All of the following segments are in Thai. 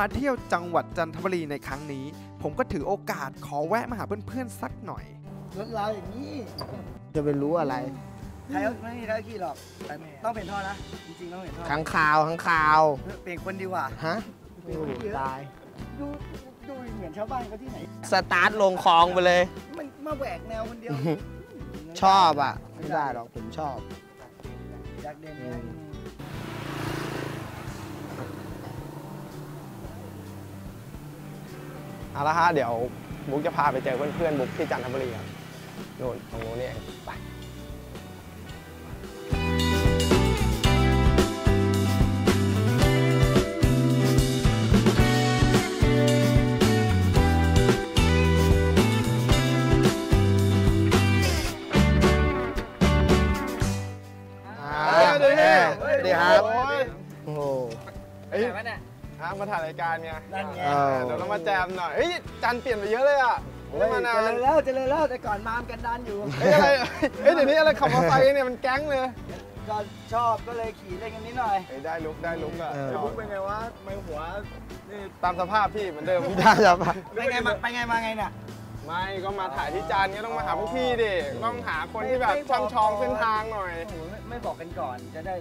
มาเที่ยวจังหวัดจันทบุรีในครั้งนี้ ผมก็ถือโอกาสขอแวะมาหาเพื่อนๆสักหน่อย รถเราอย่างนี้ จะไปรู้อะไรใครเขาไม่มีใครขี่หรอกแต่ต้องเป็นท่อนะ จริงๆต้องเป็นท่อขังคาวขังคาว เปลี่ยนคนดีกว่า ฮะเปลี่ยนคนเยอะตาย ดูดูเหมือนชาวบ้านเขาที่ไหน สตาร์ทลงคลองไปเลย มันมาแหวกแนวคนเดียว ชอบอะ ไม่ได้หรอกผมชอบอยากเด่น เอาละฮะเดี๋ยวบุ๊กจะพาไปเจอเพื่อนๆบุ๊กที่จันทบุรีครับนู่นตรงนู้นนี่เองไป มาถ่ายรายการไงนั่นไงเออเดี๋ยวเรามาแจมหน่อยเฮ้ยจันเปลี่ยนไปเยอะเลยอะไม่ได้มานานเจริญแล้วเจริญแล้วแต่ก่อนมามกันดานอยู่เฮ้ยอะไรเฮ้ยเดี๋ยวนี้อะไรขับมอเตอร์ไซค์เนี่ยมันแก๊งเลยก็ชอบก็เลยขี่เล่นกันนิดหน่อยเฮ้ยได้ลุกได้ลุกอะเออไอ้บุ๊กเป็นไงวะไม่หัวนี่ตามสภาพพี่เหมือนเดิมได้แล้วปะไปไงมาไปไงมาไงเนี่ยไม่ก็มาถ่ายที่จันทร์ก็ต้องมาหาพวกพี่ดิต้องหาคนที่แบบช่ำชองเส้นทางหน่อยโอ้โหไม่ไม่บอกกันก่อนจะได้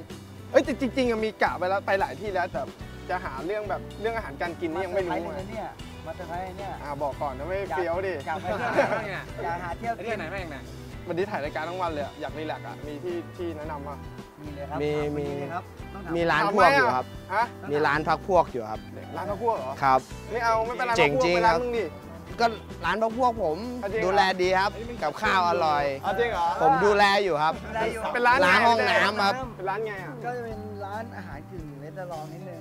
เอ้ยแต่จริงๆอะมีกะไปแล้วไปหลายที่แล้วแต่ จะหาเรื่องแบบเรื่องอาหารการกินนี่ยังไม่รู้าเซอไงร์พส์เลยเนี่ยมาเซอร์ไพรส์เนี่ยอ่าบอกก่อนนะไม่เฟี้ยวดิอยากไปเที่ยวไหนอยากหาเที่ยวที่ไหนแม่งเนี่ยวันนี้ถ่ายรายการทั้งวันเลยอะอยากรีแลกซ์อะมีที่ที่แนะนำอะมีเลยครับมีถามีคนนี้เลยครับต้องถามมีร้านพวกอยู่ครับฮะมีร้านพักพวกอยู่ครับร้านข้าวคั่วเหรอครับไม่เอาไม่เป็นไรเจ๋งข้าวคั่วจริงไปร้านครับมึงดิก็ร้านพักพวกผมอะจริงเหรอดูแลดีครับกับข้าวอร่อยเอาจริงเหรอผมดูแลอยู่ครับได้อยู่เป็นร้านล้างไห้องน้ำครับเป็นร้านไงอะก็จะเป็นร้านอาหารกึ่งเลสเตอรองนิดนึง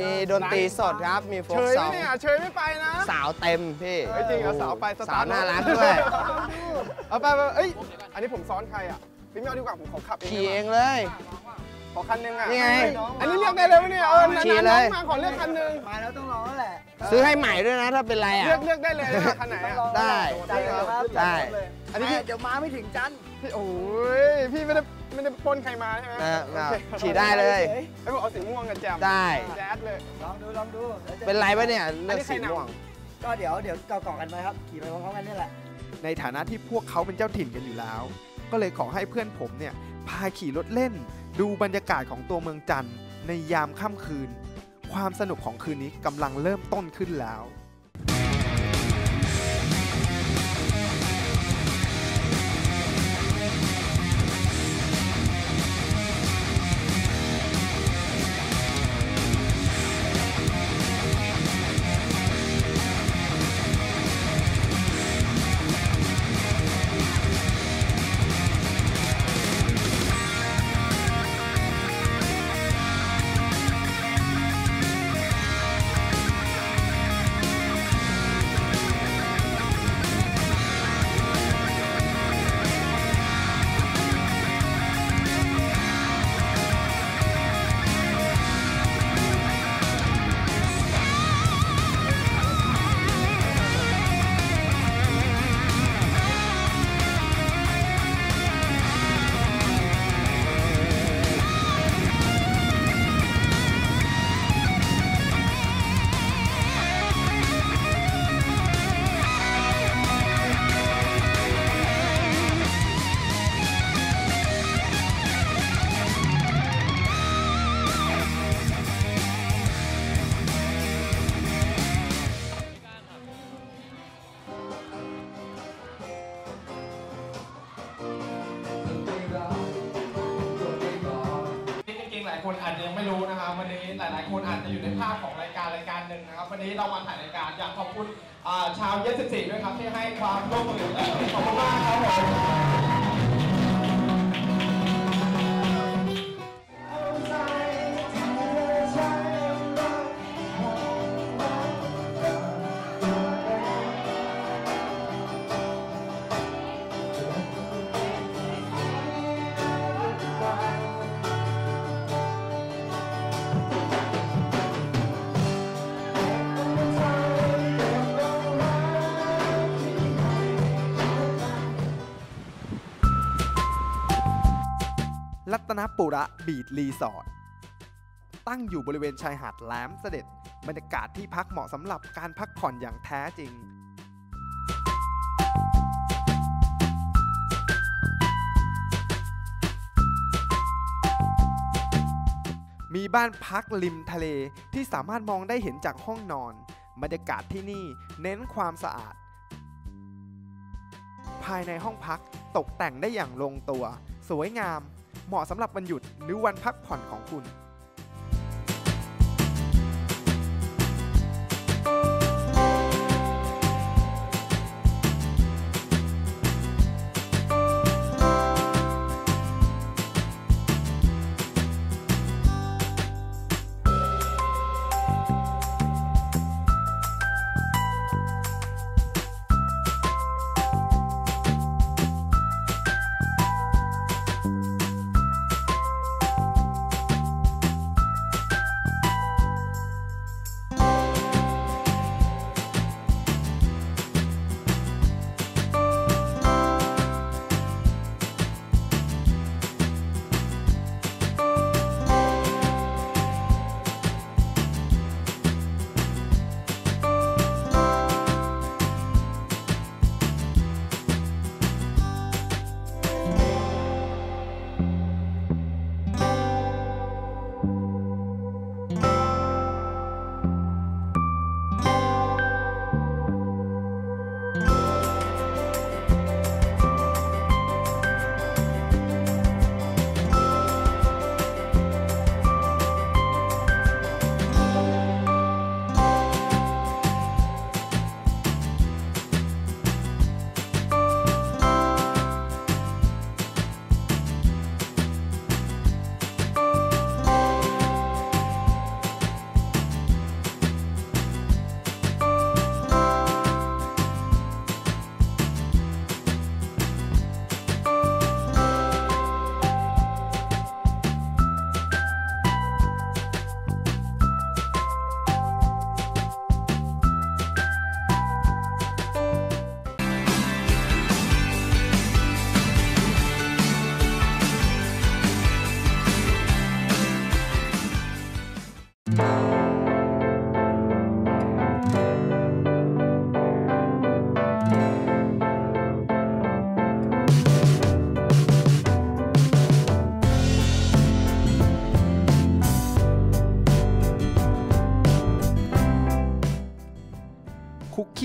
มีดนตรีสดครับ มีโฟเฉกยซไมองเนี่ยเฉยไม่ไปนะ สาวเต็มพี่เฮ้ยจริงเหรอสาวไปสตาร์ท สาวน่ารักด้วย เอาไปไปเอ้ย อันนี้ผมซ้อนใครอะพี่ไม่เอาดีกว่าผมขอขับเองขี่ได้เอปะงเลย ขอคันหนึงอะนี่ไงอันนี้เรียกได้เลยเนี่ยเออนานขี่ๆเลน้อย งมาขอเลือกคันหนึงมาแล้วต้องร้องแล้วแหละซื้อให้ใหม่ด้วยนะถ้าเป็นไรอะ เลือกเลือกได้เลยคันไหนอะ ได้ครับได้อันนี้พี่ เดี๋ยวมาไม่ถึงจันทร์พี่โอ้ยพี่ไม่ได้ ไม่ได้ปล้นใครมาใช่ไหมเออโอเคขี่ได้เลย ไอ้ผมเอาสีม่วงกับแจมได้ แจ๊ดเลย ลองดูลองดูดี๋ยวจะเป็นไรปะเนี่ยอัเลืนอกนี้ใครสีนำม่วง ก็เดี๋ยวเดี๋ยวเกาะๆกันไปครับขี่ไปพร้อมๆกันนี่แหละในฐานะที่พวกเขาเป็นเจ้าถิ่นกันอยู่แล้ว ก็เลยขอให้เพื่อนผมเนี่ยพาขี่รถเล่น ดูบรรยากาศของตัวเมืองจันทร์ในยามค่ำคืน ความสนุกของคืนนี้กำลังเริ่มต้นขึ้นแล้ว คนอาจจะอยู่ในภาพของรายการรายการหนึ่งนะครับ วันนี้เรามาถ่ายรายการอยากขอบคุณชาวเยสสิด้วยครับที่ให้ความร่วมมือขอบคุณมากครับผม ตนปุระบีดรีสอร์ทตั้งอยู่บริเวณชายหาดแหลมเสด็จบรรยากาศที่พักเหมาะสำหรับการพักผ่อนอย่างแท้จริง มีบ้านพักริมทะเลที่สามารถมองได้เห็นจากห้องนอน บรรยากาศที่นี่เน้นความสะอาด ภายในห้องพักตกแต่งได้อย่างลงตัว สวยงาม เหมาะสำหรับวันหยุดหรือวันพักผ่อนของคุณ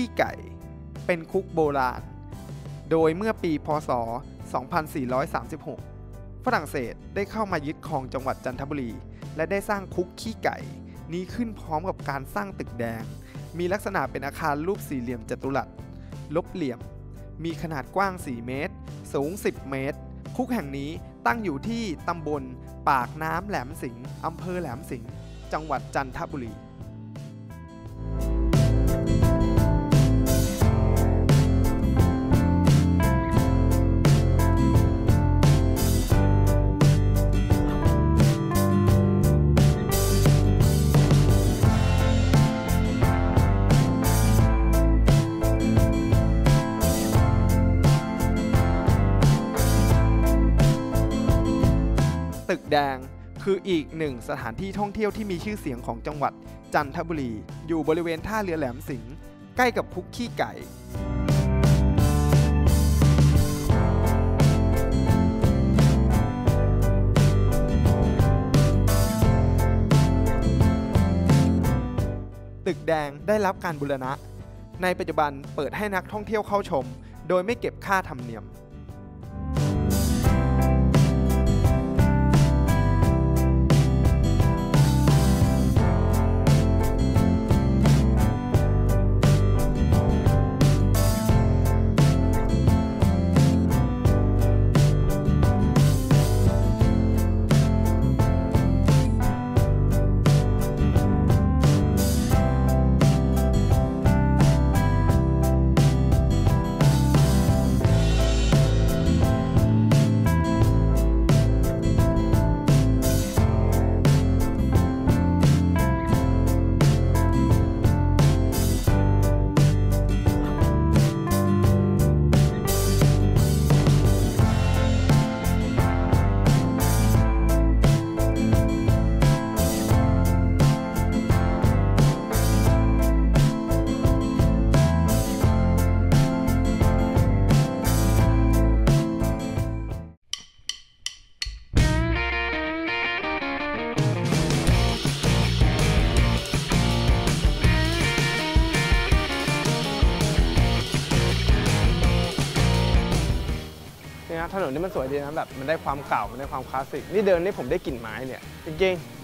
ขี้ไก่ เป็นคุกโบราณ โดยเมื่อปีพศ 2436 ฝรั่งเศสได้เข้ามายึดครองจังหวัดจันทบุรี และได้สร้างคุกขี้ไก่ นี้ขึ้นพร้อมกับการสร้างตึกแดง มีลักษณะเป็นอาคารรูปสี่เหลี่ยมจัตุรัส ลบเหลี่ยม มีขนาดกว้าง 4 เมตร สูง 10 เมตร คุกแห่งนี้ตั้งอยู่ที่ตำบล ปากน้ำแหลมสิงห์อำเภอแหลมสิงห์จังหวัดจันทบุรี แดง คืออีกหนึ่งสถานที่ท่องเที่ยวที่มีชื่อเสียงของจังหวัดจันทบุรี อยู่บริเวณท่าเรือแหลมสิงห์ใกล้กับคุกขี้ไก่ตึกแดงได้รับการบูรณะ ในปัจจุบันเปิดให้นักท่องเที่ยวเข้าชม โดยไม่เก็บค่าธรรมเนียม นนนี่มันสวยดีนะแบบมันได้ความเก่า มันได้ความคลาสสิก นี่เดินนี่ผมได้กลิ่นไม้เนี่ยจริงๆ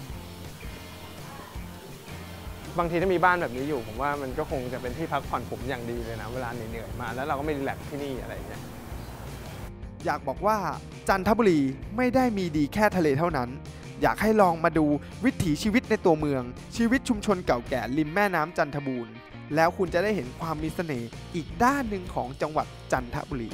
บางทีถ้ามีบ้านแบบนี้อยู่ ผมว่ามันก็คงจะเป็นที่พักผ่อนผมอย่างดีเลยนะ เวลาเหนื่อยมา แล้วเราก็ไม่รีแลกซ์ที่นี่อะไรอย่างเงี้ยอยากบอกว่าจันทบุรีไม่ได้มีดีแค่ทะเลเท่านั้น อยากให้ลองมาดูวิถีชีวิตในตัวเมือง ชีวิตชุมชนเก่าแก่ริมแม่น้ำจันทบูรณ์แล้วคุณจะได้เห็นความมีเสน่ห์อีกด้านหนึ่งของจังหวัดจันทบุรี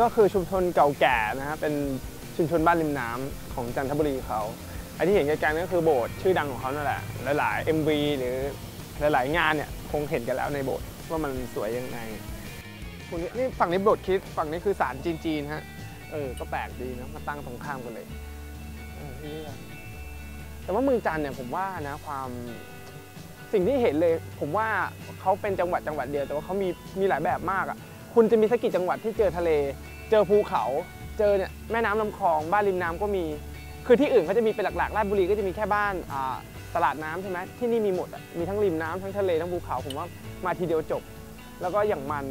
ก็คือชุมชนเก่าแก่นะฮะเป็นชุมชนบ้านริมน้ำของจันทบุรีเขาไอ้ที่เห็นไกลๆนั่นก็คือโบสถ์ชื่อดังของเขานั่นแหละหลายๆ MV หรือหลายๆงานเนี่ยคงเห็นกันแล้วในโบสถ์ว่ามันสวยยังไงคุณนี่ฝั่งนี้โบสถ์คิดฝั่งนี้คือศาลจีนๆฮะเออก็แปลกดีนะมาตั้งตรงข้ามกันเลยแต่ว่าเมืองจันทร์เนี่ยผมว่านะความสิ่งที่เห็นเลยผมว่าเขาเป็นจังหวัดจังหวัดเดียวแต่ว่าเขามีมีหลายแบบมากอะคุณจะมีสักกี่จังหวัดที่เจอทะเล เจอภูเขาเจอเนี่ยแม่น้ำลำคลองบ้านริมน้ำก็มี คือที่อื่นเขาจะมีเป็นหลักๆราชบุรีก็จะมีแค่บ้านตลาดน้ำใช่ไหมที่นี่มีหมดมีทั้งริมน้ำทั้งทะเลทั้งภูเขาผมว่ามาทีเดียวจบ แล้วก็อย่างมัน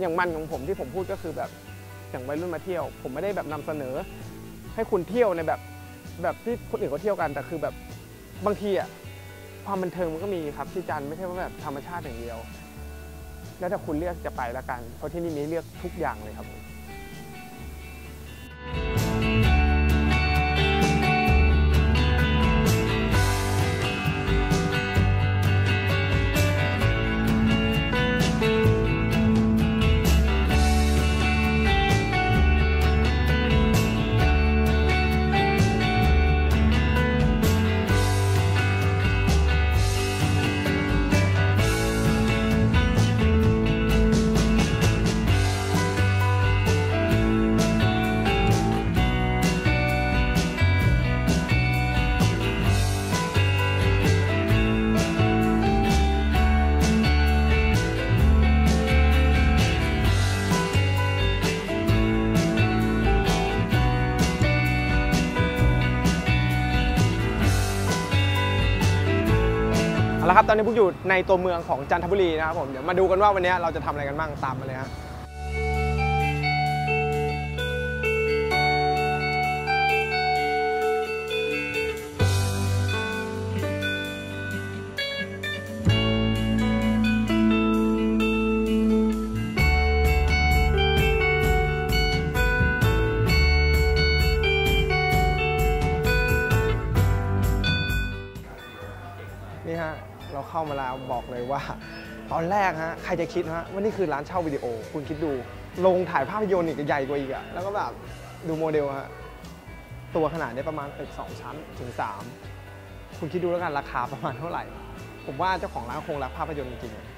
อย่างมันของผมที่ผมพูดก็คือแบบอย่างวัยรุ่นมาเที่ยว ผมไม่ได้แบบนำเสนอ ให้คุณเที่ยวในแบบแบบที่คนอื่นเขาเที่ยวกันแต่คือแบบบางทีอะความบันเทิงมันก็มีครับที่จันไม่ใช่ว่าแบบธรรมชาติอย่างเดียว แล้วถ้าคุณเลือกจะไปล้วกัน เพราะที่นี่มีเลือกทุกอย่างเลยครับผม เอาละครับตอนนี้พวกอยู่ในตัวเมืองของจันทบุรีนะครับผมเดี๋ยวมาดูกันว่าวันนี้เราจะทำอะไรกันบ้างตามมาเลยฮะ เลยว่า ตอนแรกฮะใครจะคิดฮะว่านี่คือร้านเช่าวิดีโอ คุณคิดดู ลงถ่ายภาพยนตร์อีกใหญ่กว่าอีกอะแล้วก็แบบดูโมเดลฮะตัวขนาดนี้ประมาณตึกสองชั้นถึงสามคุณคิดดูแล้วกันราคาประมาณเท่าไหร่ ผมว่าเจ้าของร้านคงรักภาพยนตร์จริงๆ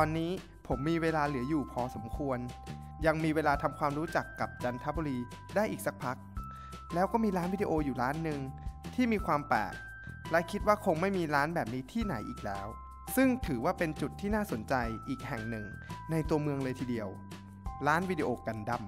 อนนี้ผมมีเวลาเหลืออยู่พอสมควร ยังมีเวลาทำความรู้จักกับจันทบุรีได้อีกสักพัก แล้วก็มีร้านวิดีโออยู่ร้านหนึ่งที่มีความแปลก และคิดว่าคงไม่มีร้านแบบนี้ที่ไหนอีกแล้ว ซึ่งถือว่าเป็นจุดที่น่าสนใจอีกแห่งหนึ่ง ในตัวเมืองเลยทีเดียว ร้านวิดีโอกันดั้ม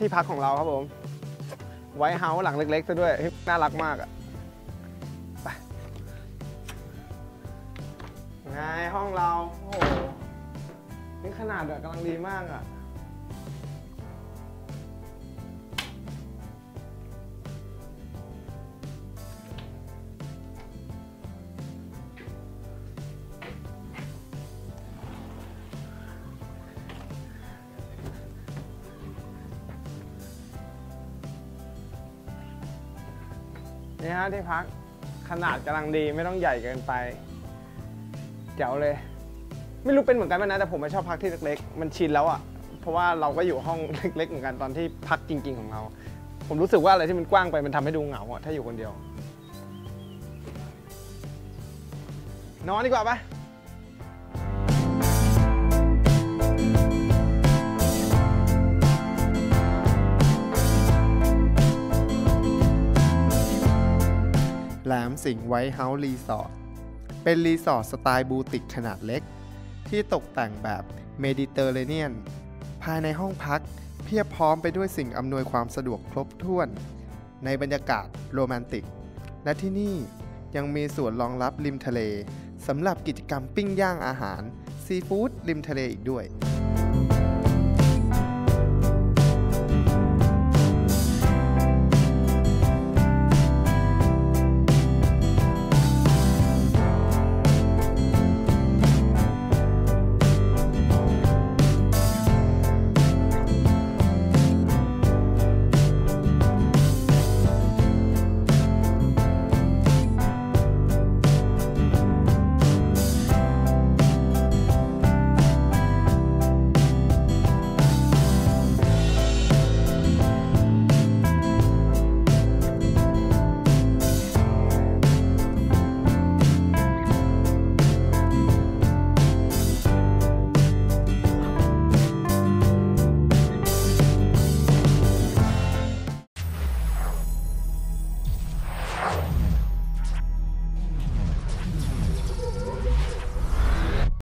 ที่พักของเราครับผมไวท์เฮาส์หลังเล็กๆซะด้วย น่ารักมากอะไปไงห้องเรา โอ้โห นี่ขนาดแบบกำลังดีมากอะ นี่ฮะที่พักขนาดกำลังดีไม่ต้องใหญ่เกินไปเจ๋วเลย ไม่รู้เป็นเหมือนกันไหมนะแต่ผมไม่ชอบพักที่เล็กๆ มันชินแล้วอะ่ะ เพราะว่าเราก็อยู่ห้องเล็กๆ เหมือนกันตอนที่พักจริง ๆ ของเรา ผมรู้สึกว่าอะไรที่มันกว้างไปมันทำให้ดูเหงาอะถ้าอยู่คนเดียว นอนดีกว่าปะ แหลมสิงห์ White House Resort เป็นรีสอร์ทสไตล์บูติกขนาดเล็ก ที่ตกแต่งแบบเมดิเตอร์เรเนียน ภายในห้องพักเพียบพร้อมไปด้วยสิ่งอำนวยความสะดวกครบถ้วน ในบรรยากาศโรแมนติก และที่นี่ยังมีส่วนรองรับริมทะเลสำหรับกิจกรรมปิ้งย่างอาหาร ซีฟู้ดริมทะเลอีกด้วย